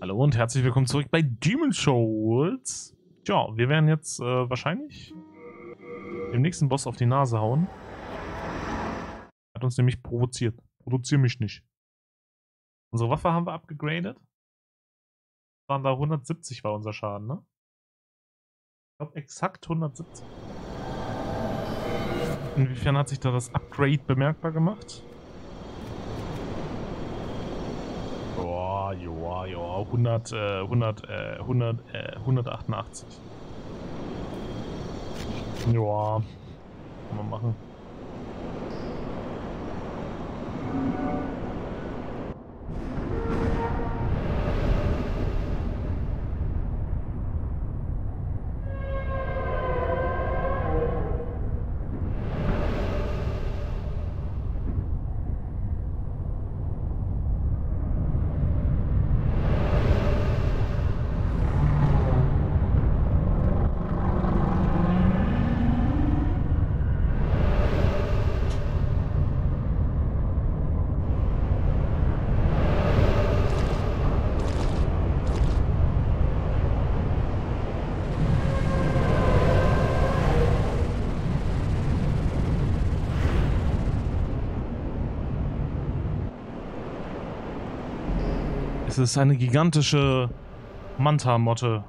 Hallo und herzlich willkommen zurück bei Demon Souls. Tja, wir werden jetzt äh, wahrscheinlich dem nächsten Boss auf die Nase hauen. Hat uns nämlich provoziert. Produzier mich nicht. Unsere Waffe haben wir abgegradet. Waren da 170 war unser Schaden, ne? Ich glaube exakt 170. Inwiefern hat sich da das Upgrade bemerkbar gemacht? Joa, joa, joa, 100, äh, 100, äh, 100, äh, 188. Joa, kann man machen. Es ist eine gigantische Manta-Motte.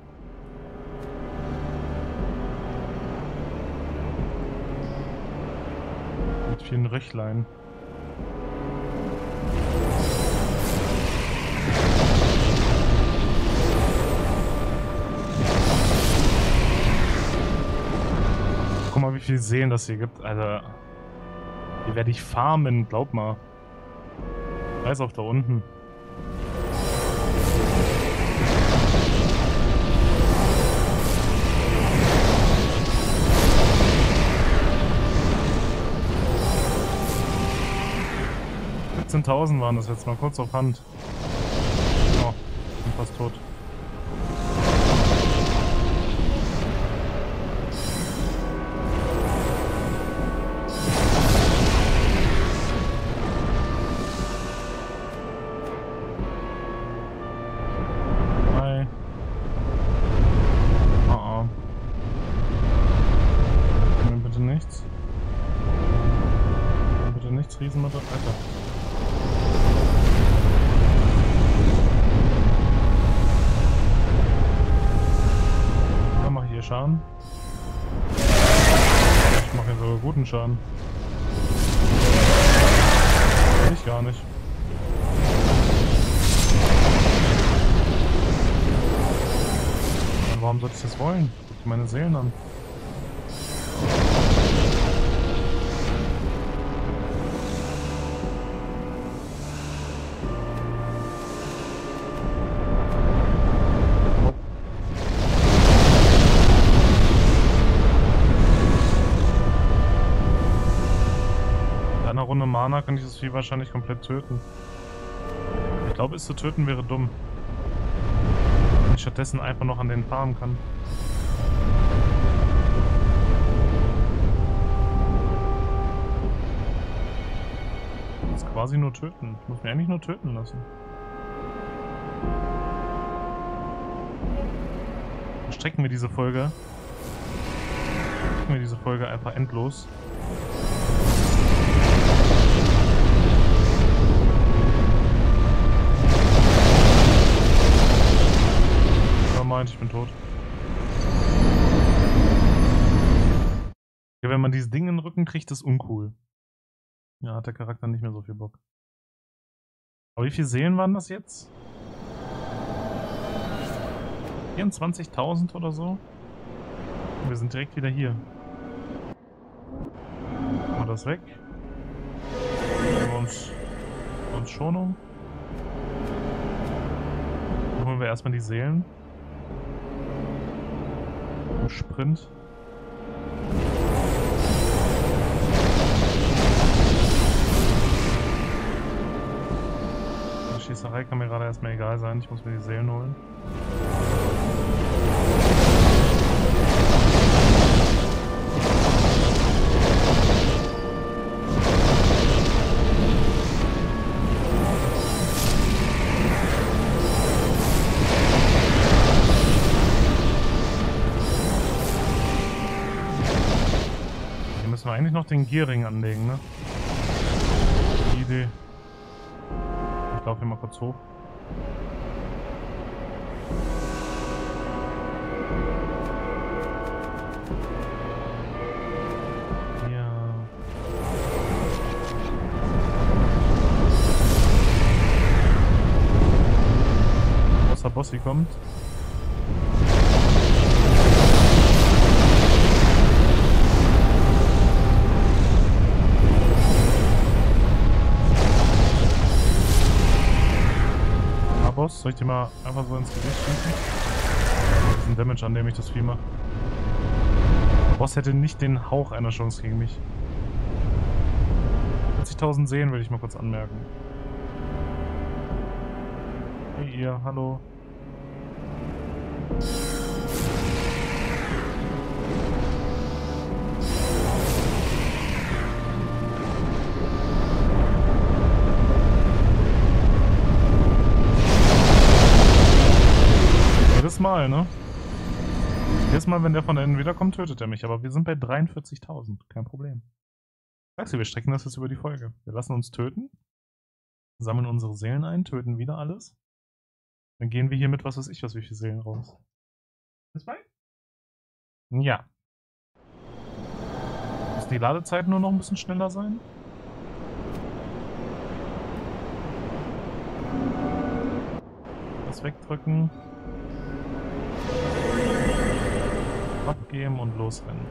Mit vielen Röchlein. Guck mal, wie viel Seelen das hier gibt, Alter. Hier werde ich farmen, glaub mal. Weiß auf da unten. Waren das jetzt mal kurz auf Hand. Oh, bin fast tot. Schaden. Ich mache hier sogar guten Schaden. Ich gar nicht. Warum sollte ich das wollen? Guck meine Seelen an. Mana kann ich das Vieh wahrscheinlich komplett töten. Ich glaube, es zu töten wäre dumm. Wenn ich stattdessen einfach noch an den farmen kann. Ist quasi nur töten. Ich muss mich eigentlich nur töten lassen. Strecken wir diese Folge. Strecken wir diese Folge einfach endlos. Ich bin tot. Ja, wenn man dieses Ding in den Rücken kriegt, ist uncool. Ja, hat der Charakter nicht mehr so viel Bock. Aber wie viele Seelen waren das jetzt? 24.000 oder so? Wir sind direkt wieder hier. Machen wir das weg. Nehmen wir uns, uns Schonung. Dann holen wir erstmal die Seelen. Im Sprint. Die Schießerei kann mir gerade erstmal egal sein. Ich muss mir die Seelen holen. Noch den Gearing anlegen, ne? Die Idee. Ich laufe hier mal kurz hoch. Bossi kommt. Soll ich dir mal einfach so ins Gesicht schießen? Ein Damage, an dem ich das Vieh mache. Boss hätte nicht den Hauch einer Chance gegen mich. 40.000 sehen, will ich mal kurz anmerken. Hey ihr, hallo. Mal, ne? Jedes Mal, wenn der von innen wiederkommt, tötet er mich. Aber wir sind bei 43.000. Kein Problem. Sagst du, wir strecken das jetzt über die Folge. Wir lassen uns töten. Sammeln unsere Seelen ein, töten wieder alles. Dann gehen wir hier mit, was weiß ich, was wie viele Seelen raus. Ist bei? Ja. Muss die Ladezeit nur noch ein bisschen schneller sein? Das wegdrücken. Abgeben und losrennen.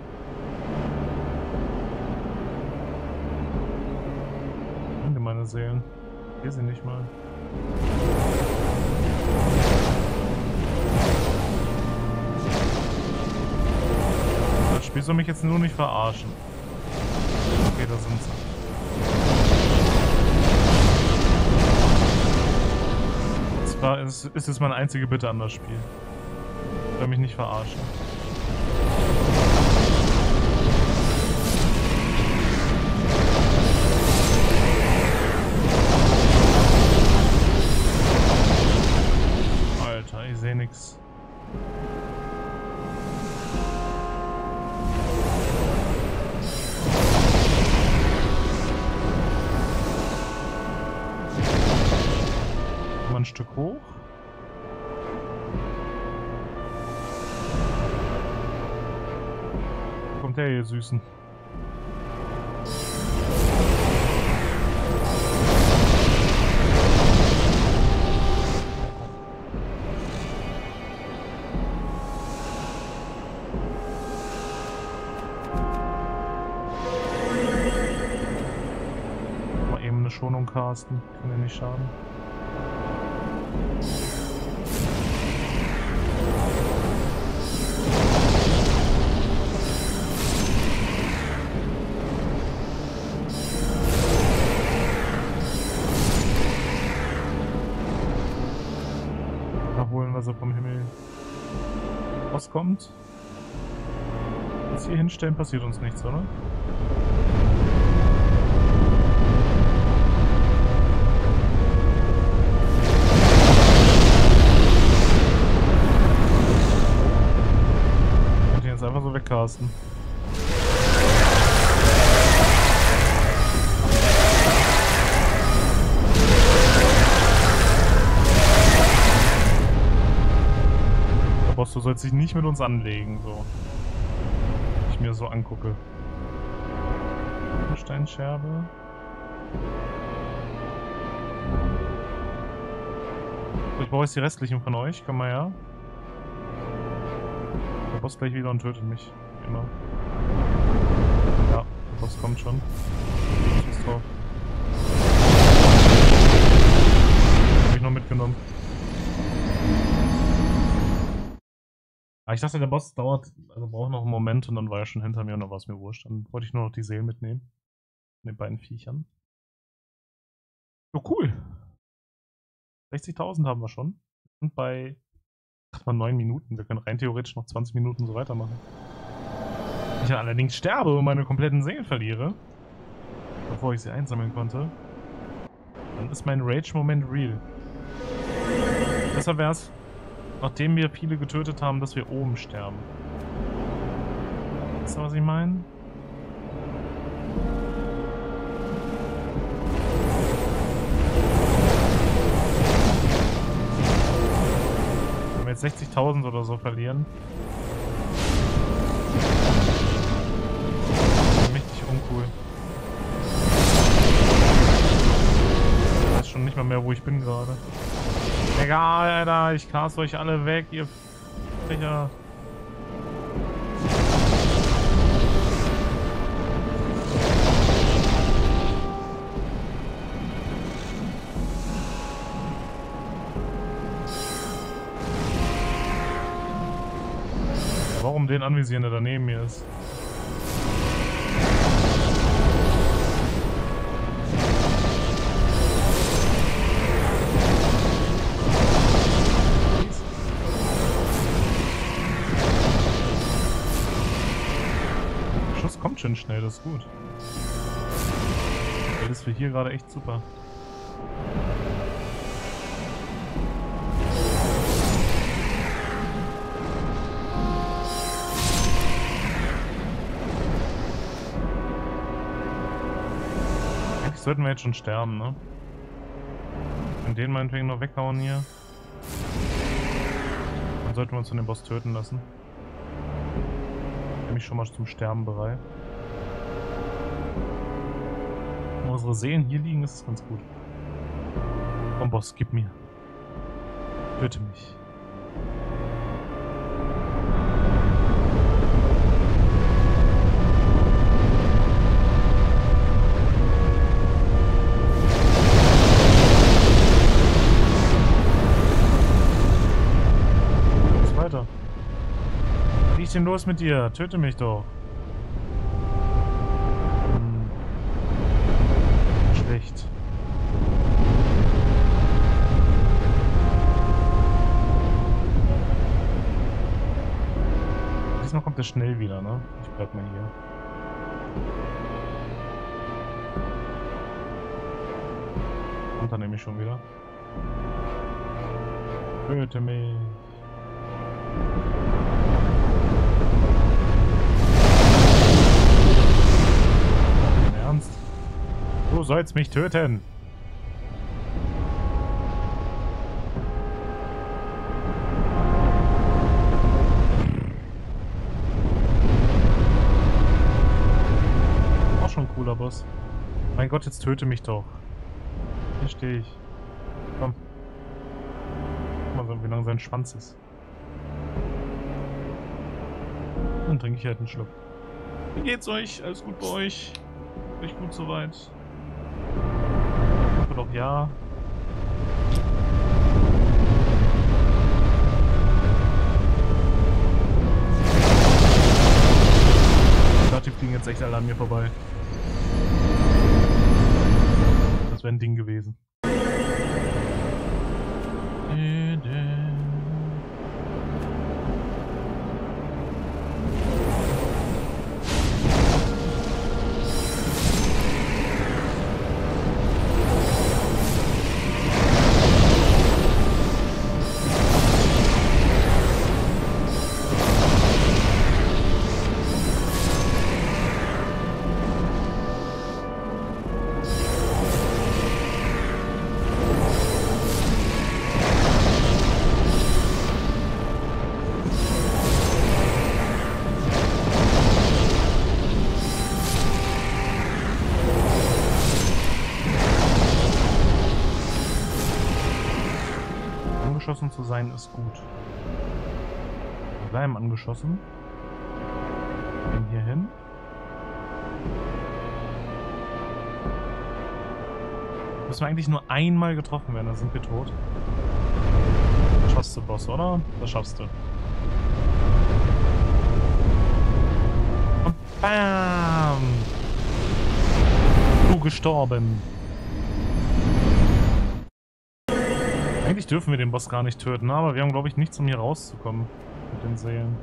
Haben meine Seelen? Hier sie nicht mal. Das Spiel soll mich jetzt nur nicht verarschen. Okay, da sind sie. Ist, ist jetzt meine einzige Bitte an das Spiel. Ich will mich nicht verarschen. Sehe nichts. Mal ein Stück hoch. Kommt der hier, Süßen? Schonung casten. Kann mir nicht schaden. Rauskommt. Jetzt hier hinstellen passiert uns nichts, oder? Carsten. Der Boss, du sollst dich nicht mit uns anlegen, so. Ich mir so angucke. Steinscherbe. Ich brauche jetzt die restlichen von euch, komm mal her. Der Boss gleich wieder und tötet mich immer. Ja, der Boss kommt schon. Schieß drauf. Hab ich noch mitgenommen. Aber ich dachte, der Boss dauert, also braucht noch einen Moment und dann war er schon hinter mir und dann war es mir wurscht. Dann wollte ich nur noch die Seelen mitnehmen. Von den beiden Viechern. Oh, cool. 60.000 haben wir schon. Und bei 9 Minuten. Wir können rein theoretisch noch 20 Minuten so weitermachen ich dann allerdings sterbe und meine kompletten Seelen verliere, bevor ich sie einsammeln konnte, dann ist mein Rage-Moment real. Besser wäre es, nachdem wir viele getötet haben, dass wir oben sterben. Weißt du, was ich meine? Wenn wir jetzt 60.000 oder so verlieren. Mächtig uncool. Ich weiß schon nicht mal mehr, wo ich bin gerade. Egal, Alter, ich cast euch alle weg, ihr Fächer. Warum den anvisieren, der da neben mir ist? Das ist gut. Das ist für hier gerade echt super. sollten wir jetzt schon sterben, ne? Und den meinetwegen noch weghauen hier. Dann sollten wir uns von dem Boss töten lassen. Bin ich schon mal zum Sterben bereit. Unsere Seelen hier liegen, ist es ganz gut. Komm Boss, gib mir. Töte mich. denn los mit dir? Töte mich doch. Hm. Schlecht. Er schnell wieder, ne? Ich bleib mal hier. Kommt er nämlich schon wieder. Töte mich. Du sollst mich töten. Auch schon ein cooler Boss. Mein Gott, jetzt töte mich doch. Hier stehe ich. Komm. Guck mal, wie lang sein Schwanz ist. Dann trinke ich halt einen Schluck. Wie geht's euch? Alles gut bei euch? Euch gut soweit? hoffe doch ja. Ich die fliegen jetzt echt alle an mir vorbei. Das wäre ein Ding gewesen. Angeschossen zu sein, ist gut. Wir bleiben angeschossen. Gehen hier hin. Müssen wir eigentlich nur einmal getroffen werden, dann sind wir tot. Das schaffst du, Boss, oder? Das schaffst du. Und BAM! Du gestorben. Eigentlich dürfen wir den Boss gar nicht töten, aber wir haben, glaube ich, nichts, um hier rauszukommen mit den Seelen.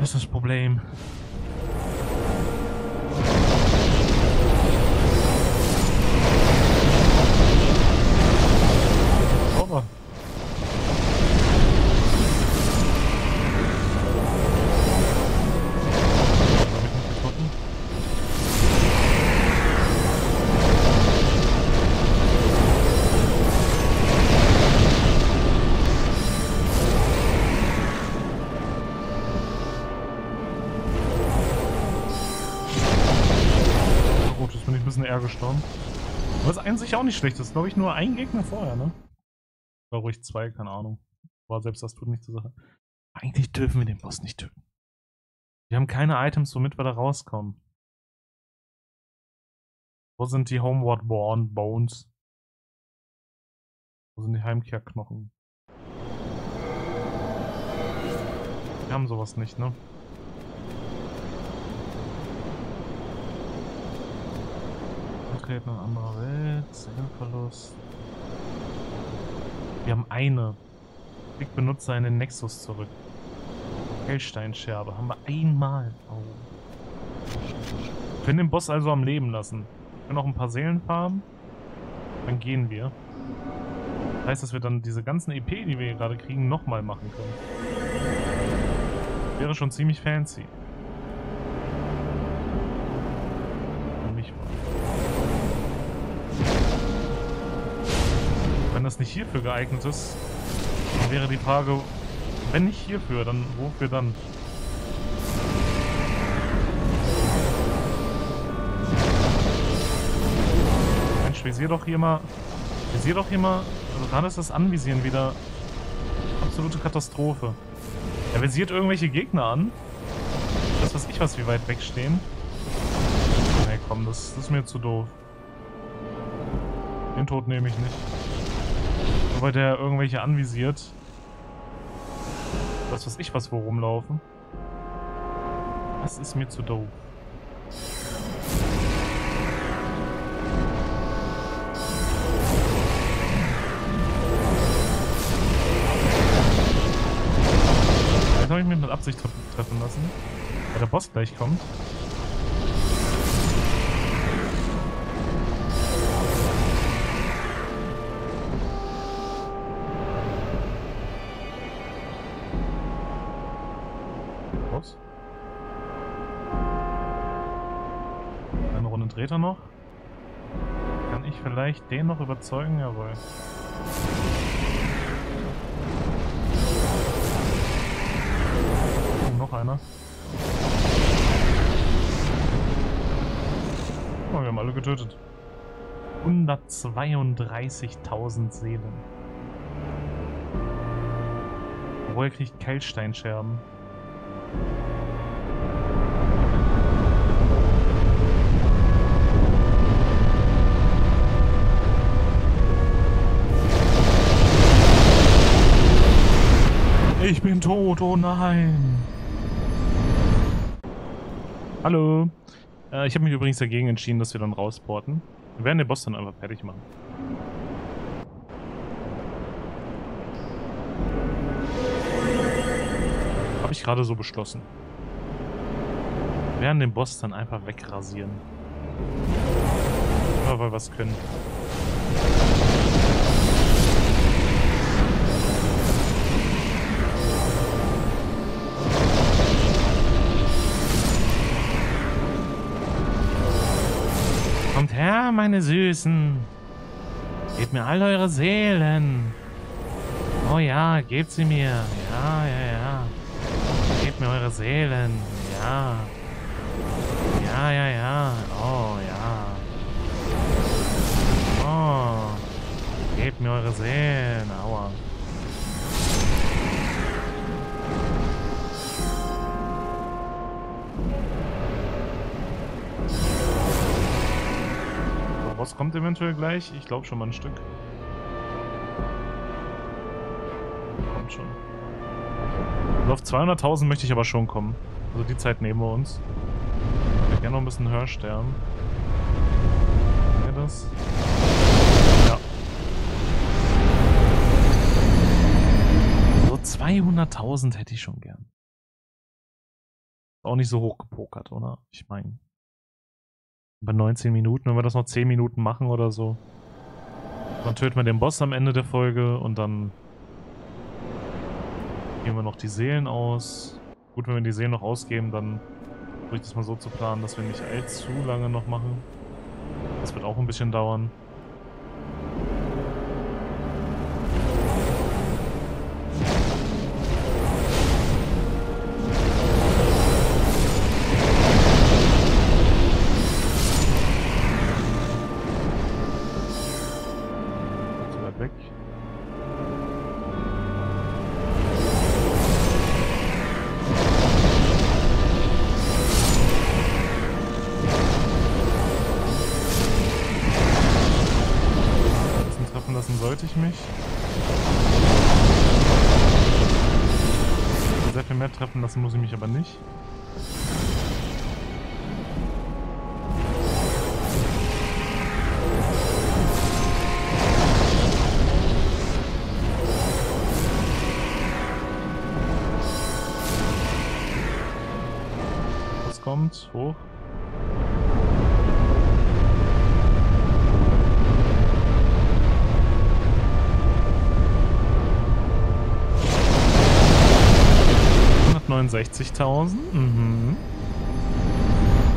Das ist das Problem. Gestorben. Was eigentlich auch nicht schlecht ist. Glaube ich nur ein Gegner vorher, ne? War ruhig zwei, keine Ahnung. Aber selbst das tut nicht zur Sache. Eigentlich dürfen wir den Boss nicht töten. Wir haben keine Items, womit wir da rauskommen. Wo sind die Homeward Born Bones? Wo sind die Heimkehrknochen? Wir haben sowas nicht, ne? Betreten in anderer Welt, Seelenverlust. Wir haben eine. Krieg benutzt seinen Nexus zurück. Hellsteinscherbe haben wir einmal. Oh. Können den Boss also am Leben lassen. Wir können auch ein paar Seelen farmen. Dann gehen wir. Das heißt, dass wir dann diese ganzen EP, die wir hier gerade kriegen, nochmal machen können. Wäre schon ziemlich fancy. Wenn das nicht hierfür geeignet ist, dann wäre die Frage, wenn nicht hierfür, dann wofür dann? Mensch, visier doch hier mal. Visier doch hier mal. Also gerade ist das Anvisieren wieder absolute Katastrophe. Er visiert irgendwelche Gegner an. Das weiß ich was, wie weit weg stehen. Nee, komm, das, das ist mir zu doof. Den Tod nehme ich nicht. Weil der irgendwelche anvisiert. Was weiß ich was, wo rumlaufen. Das ist mir zu doof. Jetzt habe ich mich mit Absicht treffen lassen, weil der Boss gleich kommt. Vielleicht den noch überzeugen? Jawohl. Oh, noch einer. Oh, wir haben alle getötet. 132.000 Seelen. Woher kriegt Keilsteinscherben? Ich bin tot, oh nein. Hallo. Äh, ich habe mich übrigens dagegen entschieden, dass wir dann rausporten. Wir werden den Boss dann einfach fertig machen. Habe ich gerade so beschlossen. Wir werden den Boss dann einfach wegrasieren. Wir was können. Meine Süßen. Gebt mir all eure Seelen. Oh ja, gebt sie mir. Ja, ja, ja. Gebt mir eure Seelen. Ja. Ja, ja, ja. Oh, ja. Oh. Gebt mir eure Seelen. Aua. Kommt eventuell gleich. Ich glaube schon mal ein Stück. Kommt schon. Und auf 200.000 möchte ich aber schon kommen. Also die Zeit nehmen wir uns. Ich würde gerne noch ein bisschen höher sterben. Ihr das? Ja. So 200.000 hätte ich schon gern. Auch nicht so hoch gepokert, oder? Ich meine bei 19 Minuten, wenn wir das noch 10 Minuten machen oder so. Dann töten wir den Boss am Ende der Folge und dann geben wir noch die Seelen aus. Gut, wenn wir die Seelen noch ausgeben, dann versuche ich das mal so zu planen, dass wir nicht allzu lange noch machen. Das wird auch ein bisschen dauern. Mich. Sehr viel mehr treffen lassen muss ich mich aber nicht. Was kommt? Hoch. Hundertneunundsechzigtausend. Mhm.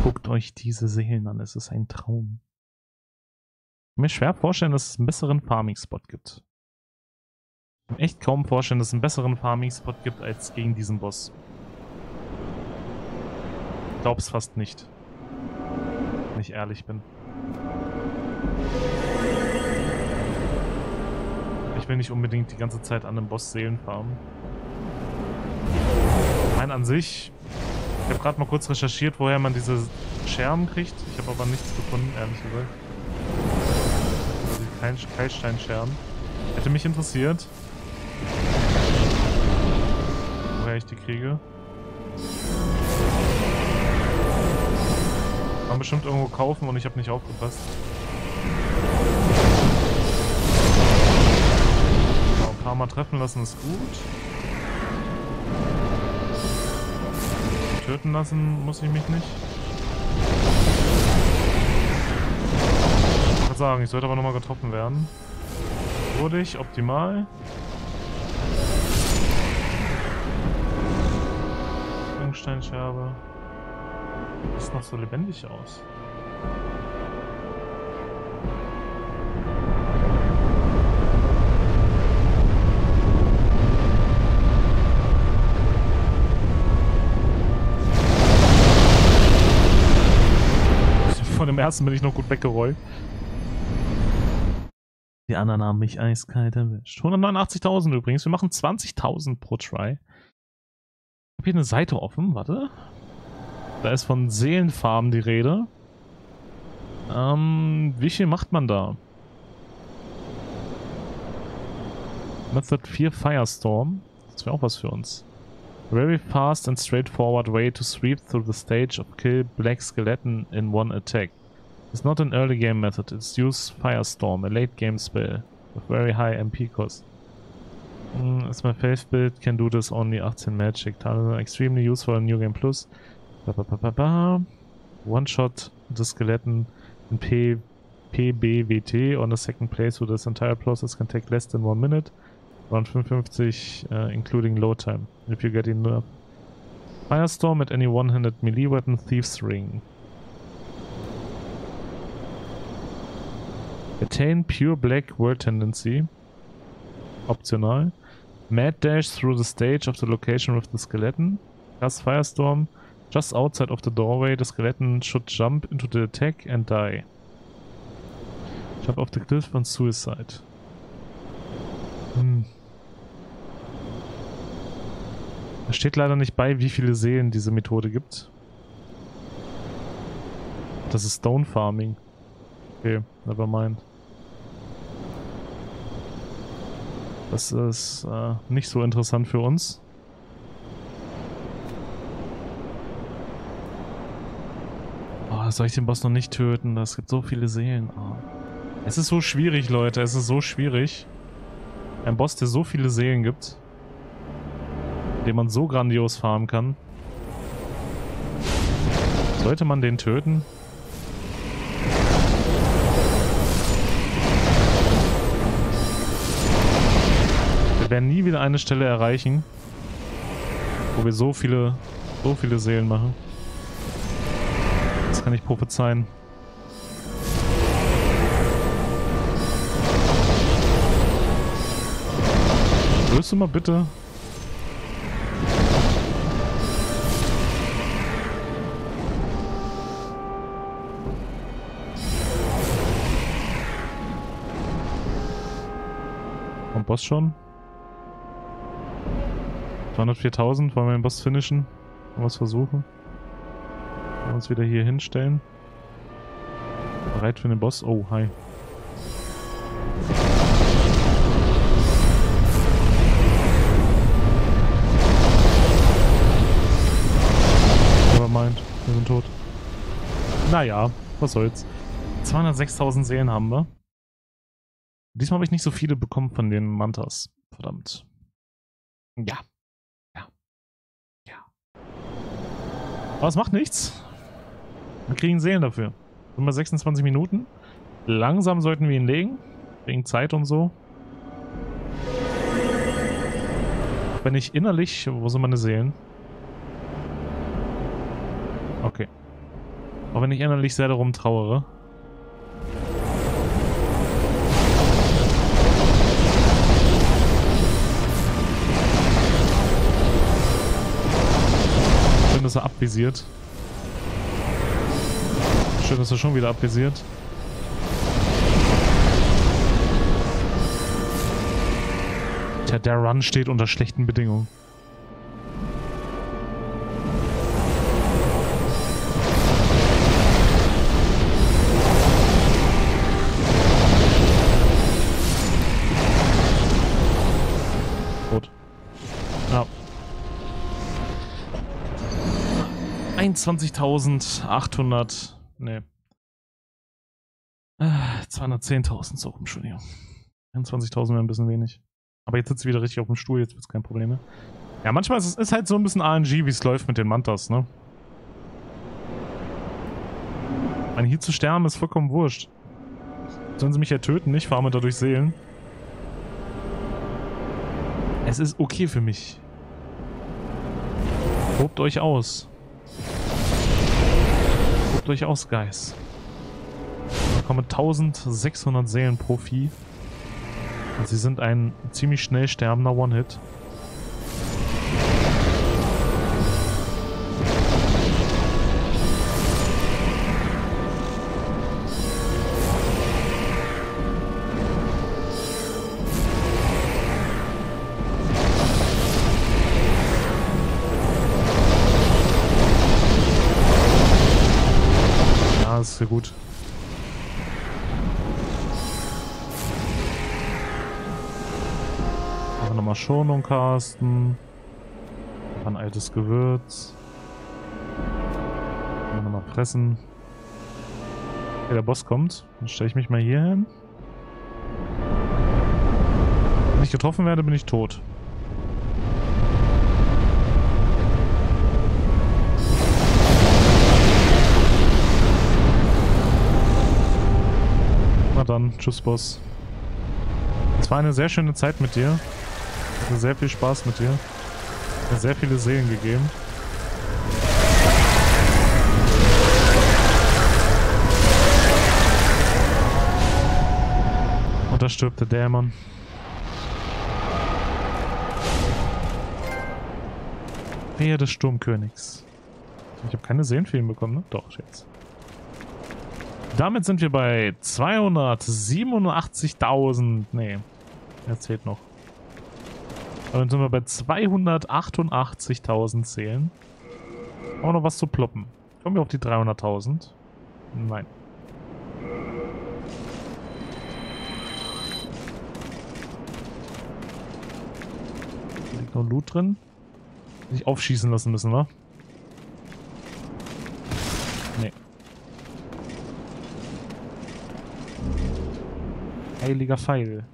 Guckt euch diese Seelen an, es ist ein Traum. Mir schwer vorstellen, dass es einen besseren Farming-Spot gibt. Ich kann mir echt kaum vorstellen, dass es einen besseren Farming-Spot gibt als gegen diesen Boss. Ich glaub's fast nicht. Wenn ich ehrlich bin. Ich will nicht unbedingt die ganze Zeit an einem Boss Seelen farmen. Nein, an sich. Ich habe gerade mal kurz recherchiert, woher man diese Scherben kriegt. Ich habe aber nichts gefunden, ehrlich gesagt. Also die Keil. Hätte mich interessiert. Woher ich die kriege. Kann bestimmt irgendwo kaufen und ich habe nicht aufgepasst. Ja, ein paar Mal treffen lassen ist gut. Töten lassen muss ich mich nicht. Ich würde sagen, ich sollte aber nochmal getroffen werden. Wurde ich, optimal. Jungsteinscherbe. Sieht noch so lebendig aus. Von dem ersten bin ich noch gut weggerollt. Die anderen haben mich eiskalt erwischt. 189.000 übrigens. Wir machen 20.000 pro Try. Ich habe hier eine Seite offen. Warte. Da ist von Seelenfarben die Rede. Ähm, wie viel macht man da? Method 4 Firestorm. Das wäre auch was für uns. Very fast and straightforward way to sweep through the stage of kill black skeleton in one attack. It's not an early game method, it's use Firestorm, a late game spell with very high MP cost. Mm, it's my faith build, can do this only 18 magic. Extremely useful in New Game Plus. Ba, ba, ba. One shot the skeleton in P PBWT on the second place so this entire process can take less than one minute. Around 55, uh, including load time, if you get enough. Firestorm at any one-handed melee weapon, Thief's Ring. Attain Pure Black Word Tendency. Optional. Mad Dash through the stage of the location with the skeleton. Cast Firestorm. Just outside of the doorway, the skeleton should jump into the attack and die. Jump off the cliff on suicide. Hm. Da steht leider nicht bei, wie viele Seelen diese Methode gibt. Das ist Stone Farming. Okay, never mind. Das ist äh, nicht so interessant für uns. Oh, soll ich den Boss noch nicht töten? Es gibt so viele Seelen. Oh. Es ist so schwierig, Leute. Es ist so schwierig. Ein Boss, der so viele Seelen gibt den man so grandios farmen kann. Sollte man den töten? Wir werden nie wieder eine Stelle erreichen, wo wir so viele, so viele Seelen machen. Das kann ich prophezeien. Willst du mal bitte Boss schon? 204.000, wollen wir den Boss finishen? Wollen wir es versuchen? Wollen wir uns wieder hier hinstellen? Bereit für den Boss? Oh, hi. Nevermind, wir sind tot. Naja, was soll's. 206.000 Seelen haben wir. Diesmal habe ich nicht so viele bekommen von den Mantas. Verdammt. Ja, Aber es macht nichts. Wir kriegen Seelen dafür. Sind wir 26 Minuten. Langsam sollten wir ihn legen. Wegen Zeit und so. Wenn ich innerlich... Wo sind meine Seelen? Okay. Auch wenn ich innerlich sehr darum trauere. Er abvisiert. Schön, dass er schon wieder abvisiert. Tja, der Run steht unter schlechten Bedingungen. 21.800. Nee. 210.000, so, Entschuldigung. 21.000 wäre ein bisschen wenig. Aber jetzt sitzt sie wieder richtig auf dem Stuhl, jetzt wird es kein Problem mehr. Ja, manchmal ist es halt so ein bisschen RNG, wie es läuft mit den Mantas, ne? Mein hier zu sterben ist vollkommen wurscht. Sollen sie mich ja töten, ich farme dadurch Seelen. Es ist okay für mich. Tobt euch aus. Tobt euch aus, Guys. Ich bekomme 1600 Seelen pro Vieh. Und sie sind ein ziemlich schnell sterbender One-Hit. Ja, ist sehr gut. nochmal Schonung casten. Ein altes Gewürz. Nochmal pressen. Okay, der Boss kommt. Dann stelle ich mich mal hier hin. Wenn ich getroffen werde, bin ich tot. Dann, tschüss Boss. Es war eine sehr schöne Zeit mit dir. Hatte sehr viel Spaß mit dir. Mir sehr viele Seelen gegeben. Und da stirbt der Dämon. Wehe des Sturmkönigs. Ich habe keine Seelen für ihn bekommen, ne? Doch, jetzt. Damit sind wir bei 287.000. Nee, er zählt noch. Dann sind wir bei 288.000 Zählen. Auch noch was zu ploppen. Kommen wir auf die 300.000? Nein. Da liegt noch Loot drin. Nicht aufschießen lassen müssen, wa? Heiliger Pfeil.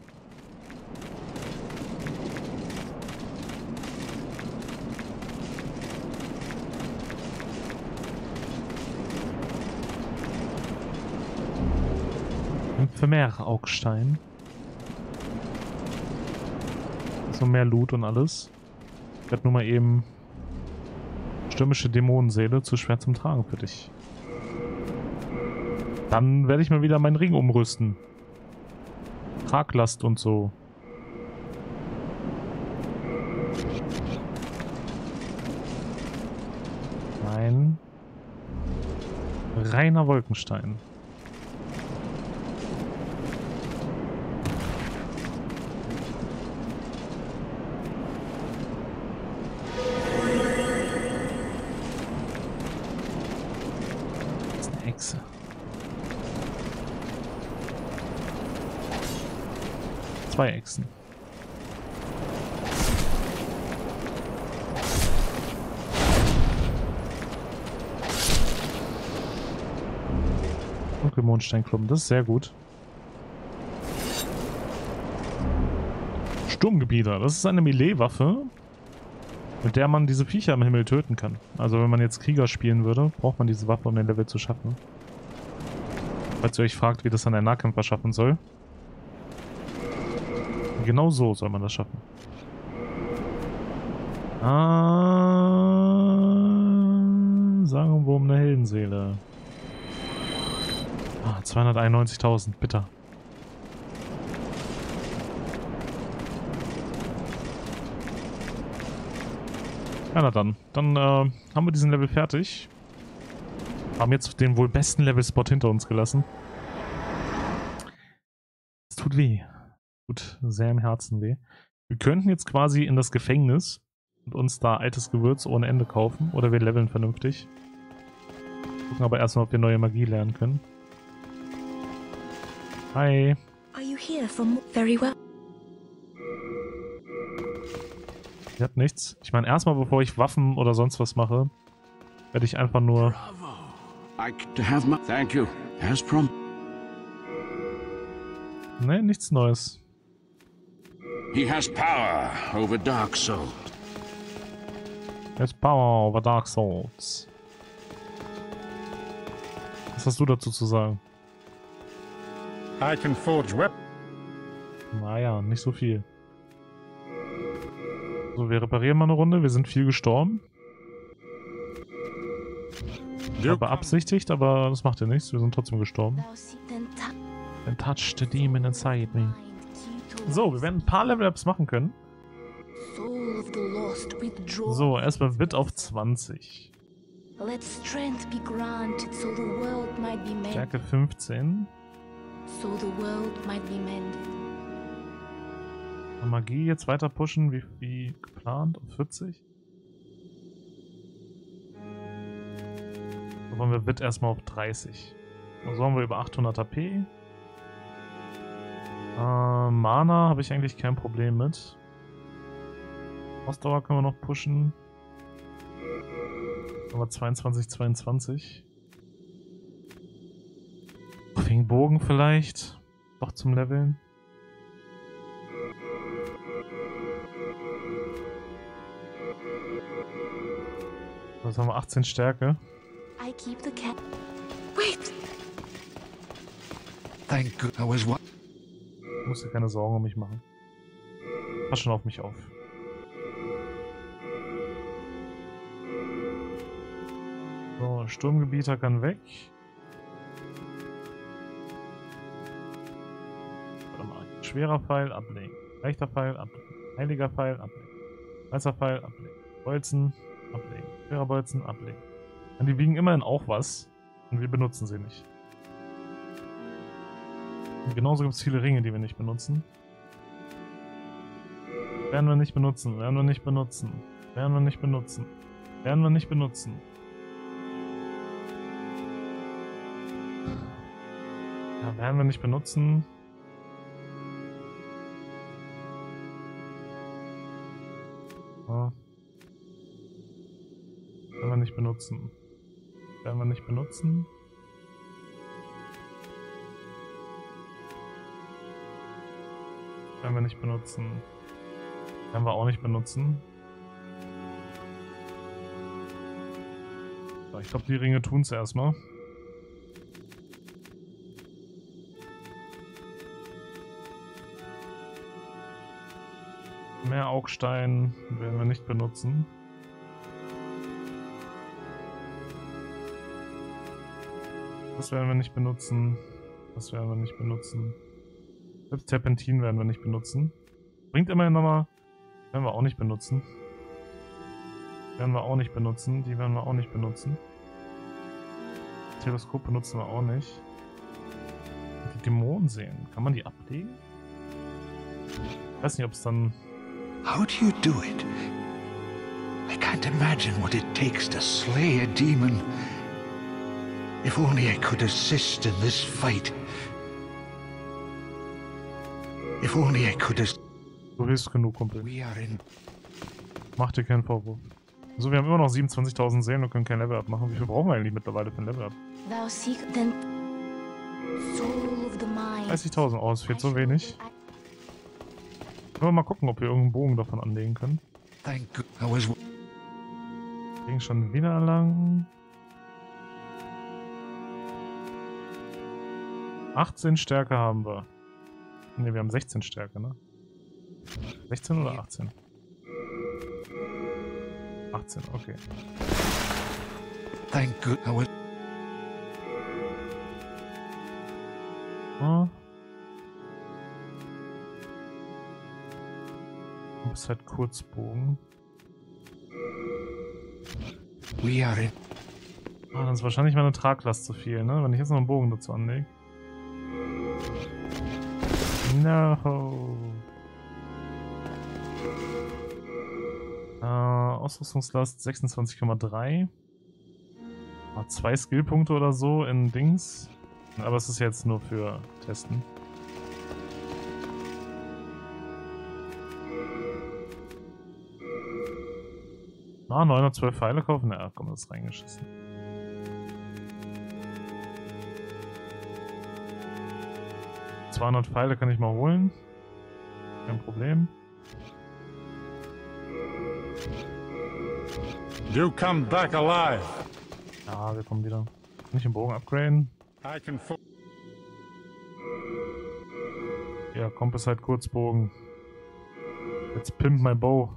Vermehr-Augstein. So mehr Loot und alles. Ich werde nur mal eben stürmische Dämonenseele zu schwer zum Tragen für dich. Dann werde ich mal wieder meinen Ring umrüsten. Traglast und so. Ein reiner Wolkenstein. Dunkelmondsteinklumpen. Das ist sehr gut. Sturmgebieter. Das ist eine Melee-Waffe, mit der man diese Viecher im Himmel töten kann. Also wenn man jetzt Krieger spielen würde, braucht man diese Waffe, um den Level zu schaffen. Falls ihr euch fragt, wie das dann ein Nahkämpfer schaffen soll. Genau so soll man das schaffen. Ah, sagen wir um eine Heldenseele. Ah, 291.000, bitter. Ja, na dann. Dann äh, haben wir diesen Level fertig. Haben jetzt den wohl besten Level-Spot hinter uns gelassen. Es tut weh. Tut sehr im Herzen weh. Wir könnten jetzt quasi in das Gefängnis und uns da altes Gewürz ohne Ende kaufen. Oder wir leveln vernünftig. Gucken aber erstmal, ob wir neue Magie lernen können. Hi. Are you here from very well? Sie hat nichts. Ich meine, erstmal, bevor ich Waffen oder sonst was mache, werde ich einfach nur... Ne, nichts Neues. He has power over Dark Souls. Has power over Dark Souls. Was hast du dazu zu sagen? I can forge web. Naja, nicht so viel. So, wir reparieren mal eine Runde. Wir sind viel gestorben. Ja, beabsichtigt, aber das macht ja nichts. Wir sind trotzdem gestorben. Then touch the demon inside me. So, wir werden ein paar Level-Ups machen können. So, erstmal Wit auf 20. Stärke 15. Magie jetzt weiter pushen, wie, wie geplant, auf 40. So wollen wir Wit erstmal auf 30. So haben wir über 800 AP. Äh, Mana habe ich eigentlich kein Problem mit. Ausdauer können wir noch pushen. Aber 22, 22. Wegen Bogen vielleicht. Doch zum Leveln. Was haben wir? 18 Stärke. I keep the cat. Wait. Thank God I was musst dir keine Sorgen um mich machen. Pass schon auf mich auf. So, Sturmgebieter kann weg. Schwerer Pfeil ablegen. Leichter Pfeil ablegen. Heiliger Pfeil ablegen. Weißer Pfeil ablegen. Bolzen ablegen. Schwerer Bolzen ablegen. Und die wiegen immerhin auch was. Und wir benutzen sie nicht. Und genauso gibt es viele Ringe, die wir nicht benutzen. Werden wir nicht benutzen, werden wir nicht benutzen, werden wir nicht benutzen, werden wir nicht benutzen. Ja, werden wir nicht benutzen. Nicht benutzen. Werden wir nicht benutzen. Werden wir nicht benutzen. Werden wir auch nicht benutzen. So, ich glaube, die Ringe tun es erstmal. Mehr Augstein werden wir nicht benutzen. Das werden wir nicht benutzen. Das werden wir nicht benutzen. Selbst Terpentin werden wir nicht benutzen. Bringt immerhin nochmal. Werden wir auch nicht benutzen. Werden wir auch nicht benutzen. Die werden wir auch nicht benutzen. Teleskop benutzen wir auch nicht. Die Dämonen sehen. Kann man die ablegen? Ich weiß nicht, ob es dann... How do you do it? I can't imagine what it takes to slay a demon. If only I could assist in this fight. If only I could assist. Du hilfst genug, Kumpel. Mach dir keinen Vorwurf. So, wir haben immer noch 27.000 Seelen und können kein Level-Up machen. Wie viel brauchen wir eigentlich mittlerweile für ein Level-Up? Soul of the mind. 30.000. Oh, es fehlt so wenig. Können wir mal gucken, ob wir irgendeinen Bogen davon anlegen können. Ging schon wieder lang. 18 Stärke haben wir. Ne, wir haben 16 Stärke, ne? 16 oder 18? 18, okay. Thank God. I. Ah. Du bist halt Kurzbogen. We are in. Ah, dann ist wahrscheinlich meine Traglast zu viel, ne? Wenn ich jetzt noch einen Bogen dazu anlege. No. Äh, Ausrüstungslast 26,3. Ah, zwei Skillpunkte oder so in Dings. Aber es ist jetzt nur für Testen. Ah, 912 Pfeile kaufen? Ja, komm, das ist reingeschissen. ...200 Pfeile kann ich mal holen. Kein Problem. You come back alive. Ja, wir kommen wieder. Nicht den Bogen upgraden. I can fo- Ja, Composite Kurzbogen. Jetzt pimp my bow.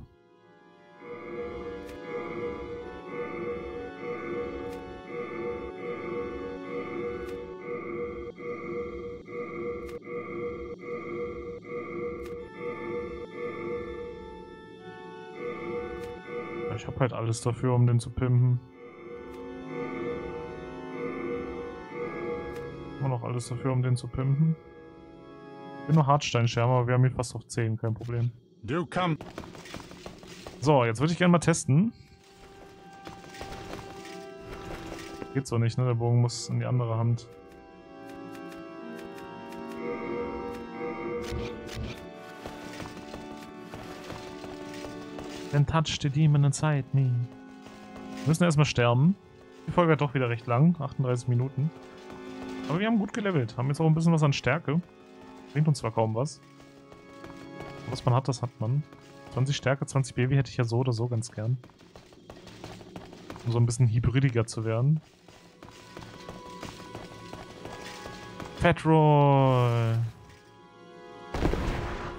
Habe halt alles dafür, um den zu pimpen. Immer noch alles dafür, um den zu pimpen. Ich bin nur Hartsteinschärme, aber wir haben ihn fast auf 10, kein Problem. You come. So, jetzt würde ich gerne mal testen. Geht so nicht, ne? Der Bogen muss in die andere Hand. Then touch the demon inside me. Wir müssen erstmal sterben. Die Folge hat doch wieder recht lang, 38 Minuten. Aber wir haben gut gelevelt, haben jetzt auch ein bisschen was an Stärke. Bringt uns zwar kaum was. Was man hat, das hat man. 20 Stärke, 20 BW hätte ich ja so oder so ganz gern. Um so ein bisschen hybridiger zu werden. Fatroll!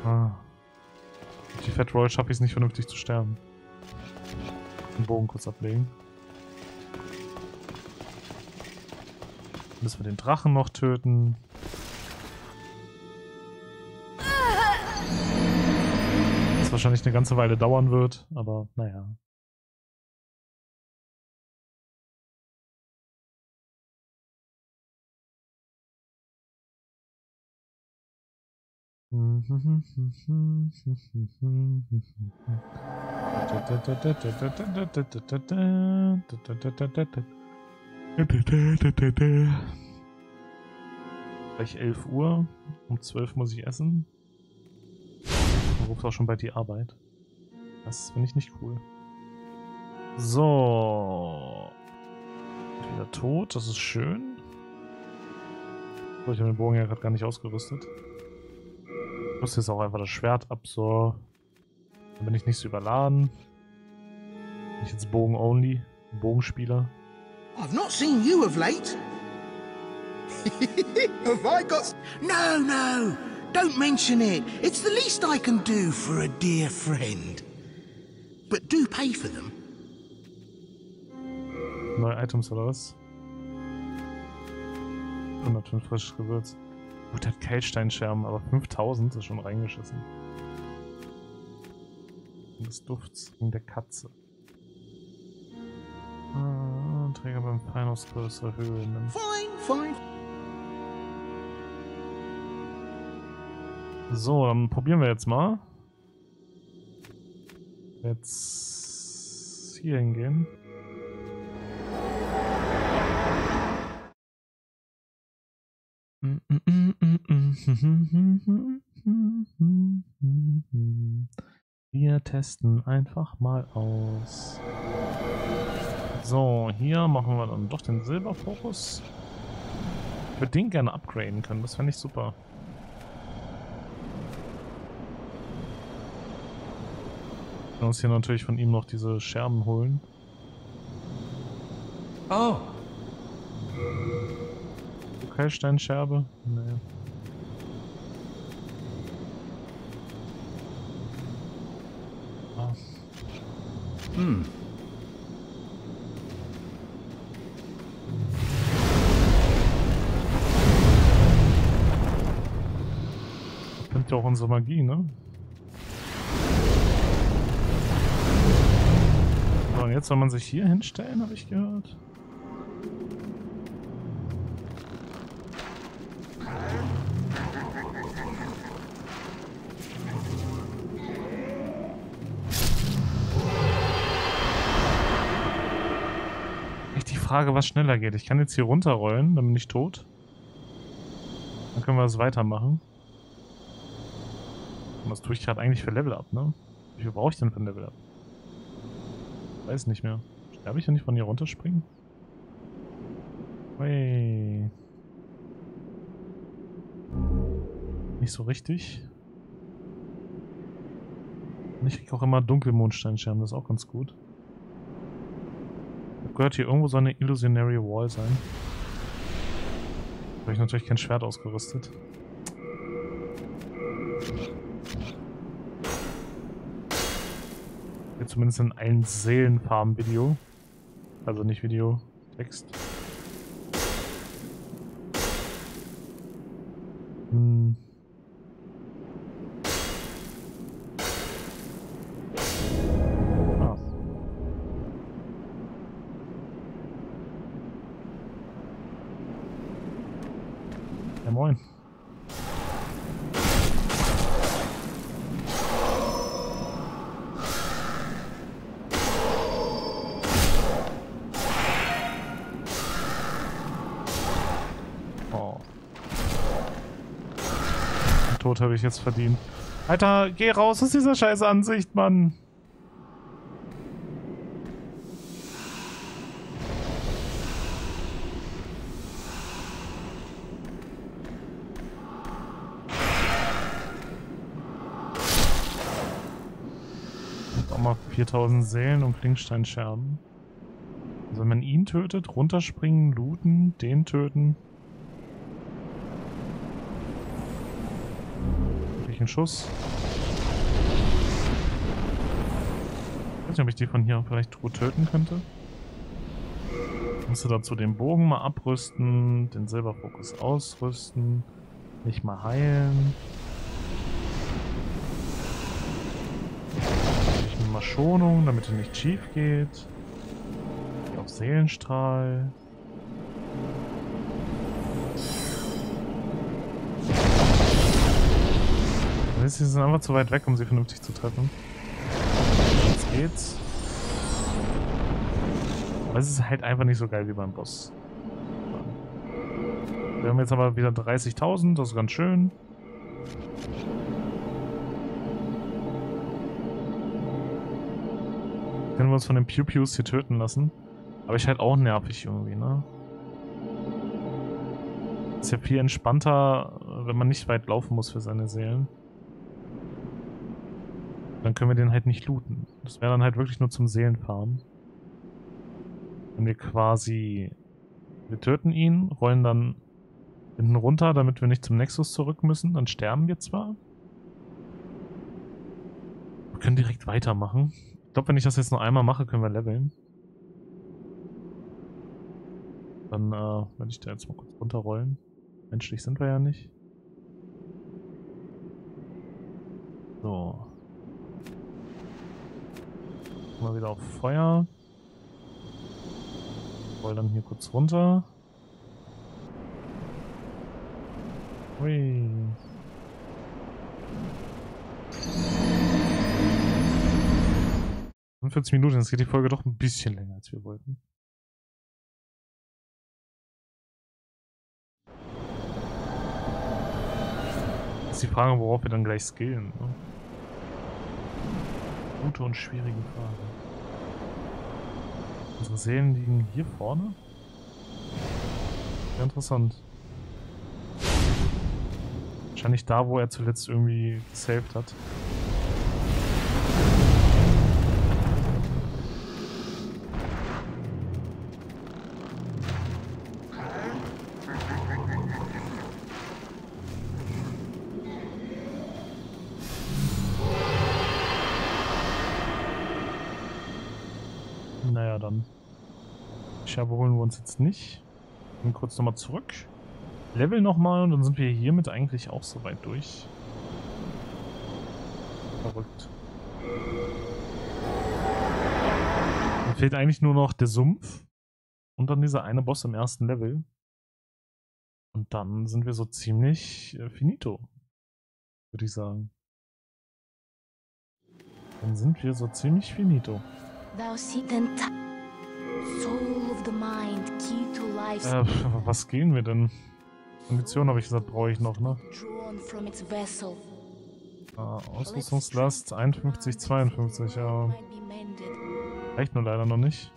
Ah. Die Fatroll schaffe ich es nicht vernünftig zu sterben. Den Bogen kurz ablegen. Müssen wir den Drachen noch töten. Was wahrscheinlich eine ganze Weile dauern wird, aber naja. Gleich 11 Uhr. Um 12 muss ich essen. Dann ruft auch schon bald die Arbeit. Das finde ich nicht cool. So. Wieder tot, das ist schön. So, ich habe den Bogen ja gerade gar nicht ausgerüstet. Ich muss jetzt auch einfach das Schwert ab, so. Dann bin ich nicht so überladen. Bin ich jetzt Bogen-only. Bogenspieler. I've not seen you of late. Have I got. No, no! Don't mention it. It's the least I can do for a dear friend. But do pay for them. Neue Items oder was? 105 frisches Gewürz. Gut, der hat Kelchsteinscherben, aber 5000 ist schon reingeschissen. Und des Dufts in der Katze. Ah, Träger beim Feinhausgröße erhöhen. Fine, fine. So, dann probieren wir jetzt mal. Jetzt hier hingehen. Wir testen einfach mal aus. So, hier machen wir dann doch den Silberfokus. Ich würde den gerne upgraden können, das fände ich super. Wir können uns hier natürlich von ihm noch diese Scherben holen. Oh, Keilsteinscherbe? Nee. Ah. hmm. Kennt ja auch unsere Magie, ne? So, und jetzt soll man sich hier hinstellen, habe ich gehört. Frage, was schneller geht. Ich kann jetzt hier runterrollen, dann bin ich tot. Dann können wir das weitermachen. Und was tue ich gerade eigentlich für Level up, ne? Wie viel brauche ich denn für ein Level up? Weiß nicht mehr. Sterbe ich, wenn ich von hier runterspringen? Hey. Nicht so richtig. Und ich krieg auch immer Dunkelmondsteinscherben, das ist auch ganz gut. Gehört hier irgendwo so eine Illusionary Wall sein. Habe ich natürlich kein Schwert ausgerüstet. Hier zumindest in allen Seelenfarben-Video. Also nicht Video, Text. Tod habe ich jetzt verdient. Alter, geh raus aus dieser scheiß Ansicht, Mann. Hat auch mal 4000 Seelen und Klingsteinscherben. Also wenn man ihn tötet, runterspringen, looten, den töten. Krieg ich einen Schuss. Ich weiß nicht, ob ich die von hier vielleicht gut töten könnte. Musste dazu den Bogen mal abrüsten, den Silberfokus ausrüsten, nicht mal heilen. Ich nehme mal Schonung, damit er nicht schief geht. Geh auf Seelenstrahl. Sie sind einfach zu weit weg, um sie vernünftig zu treffen. Jetzt geht's. Aber es ist halt einfach nicht so geil wie beim Boss. Wir haben jetzt aber wieder 30.000, das ist ganz schön. Können wir uns von den Pew-Pews hier töten lassen. Aber ich halt auch nervig irgendwie, ne? Ist ja viel entspannter, wenn man nicht weit laufen muss für seine Seelen. Dann können wir den halt nicht looten. Das wäre dann halt wirklich nur zum Seelenfarmen. Wenn wir quasi... Wir töten ihn, rollen dann hinten runter, damit wir nicht zum Nexus zurück müssen. Dann sterben wir zwar. Wir können direkt weitermachen. Ich glaube, wenn ich das jetzt noch einmal mache, können wir leveln. Dann äh, werde ich da jetzt mal kurz runterrollen. Menschlich sind wir ja nicht. So. Mal wieder auf Feuer. Roll dann hier kurz runter. Hui. ...45 Minuten, jetzt geht die Folge doch ein bisschen länger, als wir wollten. ist die Frage, worauf wir dann gleich skillen. Ne? gute und schwierige Frage. Unsere Seelen liegen hier vorne? Sehr interessant. Wahrscheinlich da, wo er zuletzt irgendwie gesaved hat. Scherbe holen wir uns jetzt nicht. Dann kurz nochmal zurück. Level nochmal und dann sind wir hiermit eigentlich auch soweit durch. Verrückt. Dann fehlt eigentlich nur noch der Sumpf und dann dieser eine Boss im ersten Level. Und dann sind wir so ziemlich äh, finito, würde ich sagen. Dann sind wir so ziemlich finito. Thou seest Äh, was gehen wir denn? Kondition habe ich gesagt, brauche ich noch, ne? Ah, Ausrüstungslast 51, 52, ja. Reicht nur leider noch nicht.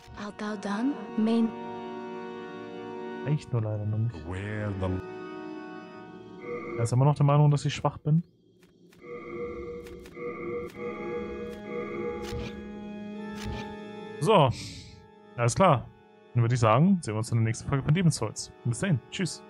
Reicht nur leider noch nicht. Er ist immer noch der Meinung, dass ich schwach bin. So. Alles klar. Dann würde ich sagen, sehen wir uns in der nächsten Folge von Souls. Bis dahin. Tschüss.